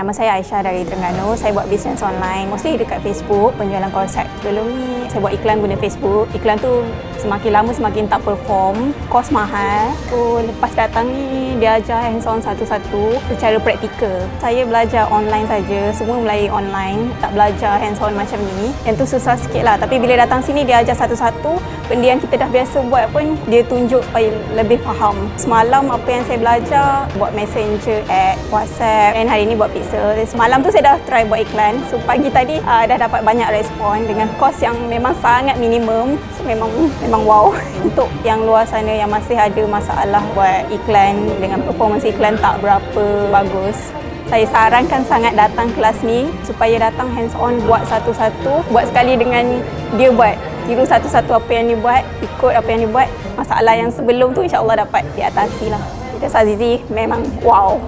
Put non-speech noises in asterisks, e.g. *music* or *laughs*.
Nama saya Aisyah dari Terengganu. Saya buat bisnes online, mostly dekat Facebook, penjualan korset. Sebelum ni saya buat iklan guna Facebook. Iklan tu semakin lama semakin tak perform, kos mahal. So lepas datang ni dia ajar hands on satu-satu secara praktikal. Saya belajar online saja, semua melalui online, tak belajar hands on macam ni. Yang tu susah sikit lah. Tapi bila datang sini dia ajar satu-satu, benda yang kita dah biasa buat pun dia tunjuk supaya lebih faham. Semalam apa yang saya belajar buat messenger, add WhatsApp dan hari ni buat pixel. Semalam tu saya dah try buat iklan. So pagi tadi uh, dah dapat banyak respon dengan kos yang memang sangat minimum. So memang memang wow. *laughs* Untuk yang luar sana yang masih ada masalah buat iklan dengan performance iklan tak berapa bagus. Saya sarankan sangat datang kelas ni supaya datang hands on buat satu-satu. Buat sekali dengan dia buat. Tiru satu-satu apa yang dia buat, ikut apa yang dia buat. Masalah yang sebelum tu insya-Allah dapat diatasi lah. Dia Azizi memang wow.